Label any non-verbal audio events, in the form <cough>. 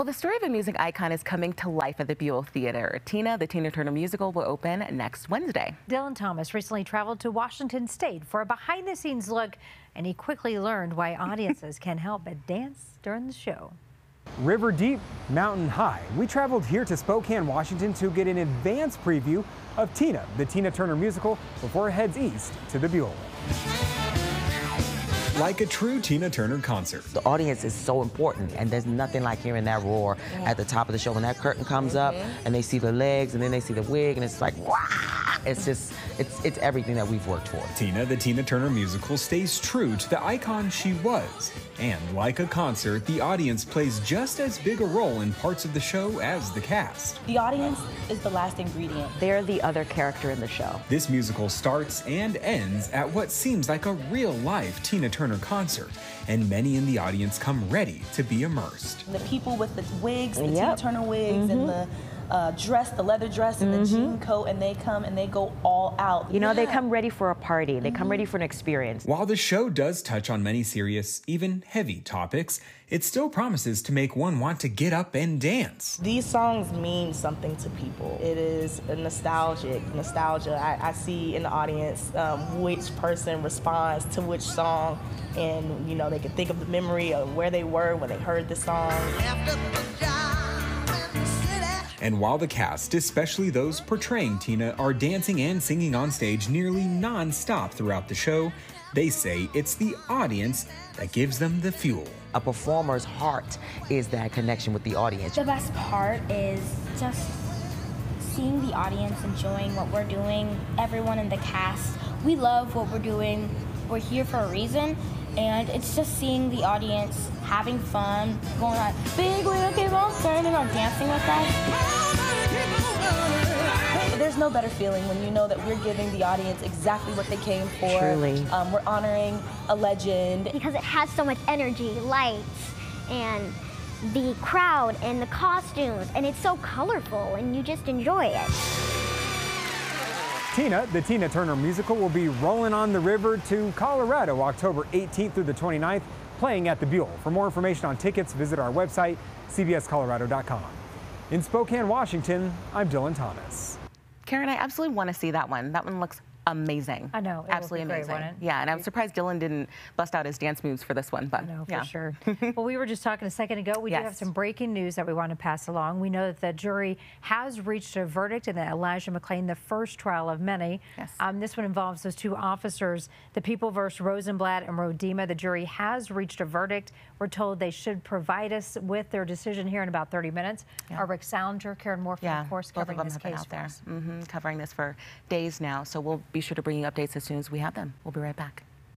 Well, the story of a music icon is coming to life at the Buell Theater. Tina, the Tina Turner musical, will open next Wednesday. Dylan Thomas recently traveled to Washington State for a behind the scenes look, and he quickly learned why audiences can help but dance during the show. River deep, mountain high. We traveled here to Spokane, Washington to get an advance preview of Tina, the Tina Turner musical, before it heads east to the Buell like a true Tina Turner concert. The audience is so important, and there's nothing like hearing that roar at the top of the show when that curtain comes up mm-hmm. and they see the legs and then they see the wig, and it's like, wow! It's just, it's, it's everything that we've worked for. Tina, the Tina Turner musical, stays true to the icon she was. And like a concert, the audience plays just as big a role in parts of the show as the cast. The audience is the last ingredient. They're the other character in the show. This musical starts and ends at what seems like a real life Tina Turner concert, and many in the audience come ready to be immersed. The people with the wigs, the yep. Tina Turner wigs, mm -hmm. and the uh, dress, the leather dress and mm -hmm. the mm-hmm. jean coat, and they come and they go all out. You know, yeah. they come ready for a party. They mm -hmm. come ready mm-hmm. for an experience. While the show does touch on many serious, even heavy topics, it still promises to make one want to get up and dance. These songs mean something to people. It is a nostalgic, nostalgia. I, I see in the audience um, which person responds to which song, and you know they can think of the memory of where they were when they heard the song. And while the cast, especially those portraying Tina, are dancing and singing on stage nearly non-stop throughout the show, they say it's the audience that gives them the fuel. A performer's heart is that connection with the audience. The best part is just seeing the audience enjoying what we're doing, everyone in the cast. We love what we're doing. We're here for a reason, and it's just seeing the audience having fun, going on big wheel keep on turning on dancing with us. There's no better feeling when you know that we're giving the audience exactly what they came for. Truly. Um, we're honoring a legend. Because it has so much energy, lights, and the crowd and the costumes, and it's so colorful, and you just enjoy it. Tina, the Tina Turner musical, will be rolling on the river to Colorado October 18th through the 29th, playing at the Buell. For more information on tickets, visit our website, cbscolorado.com. In Spokane, Washington, I'm Dylan Thomas. Karen, I absolutely want to see that one. That one looks amazing. I know. Absolutely amazing. Great, yeah, and I'm surprised Dylan didn't bust out his dance moves for this one. But I know, yeah. for sure. <laughs> well, we were just talking a second ago. We yes. do have some breaking news that we want to pass along. We know that the jury has reached a verdict in the Elijah McClain, the first trial of many. Yes. Um, this one involves those two officers, the people versus Rosenblatt and Roedema. The jury has reached a verdict. We're told they should provide us with their decision here in about 30 minutes. Yeah. Our Rick Sallinger, Karen Morfitt, yeah, of course, covering this case been out there. Mm -hmm, covering this for days now. So we'll be sure to bring you updates as soon as we have them. We'll be right back.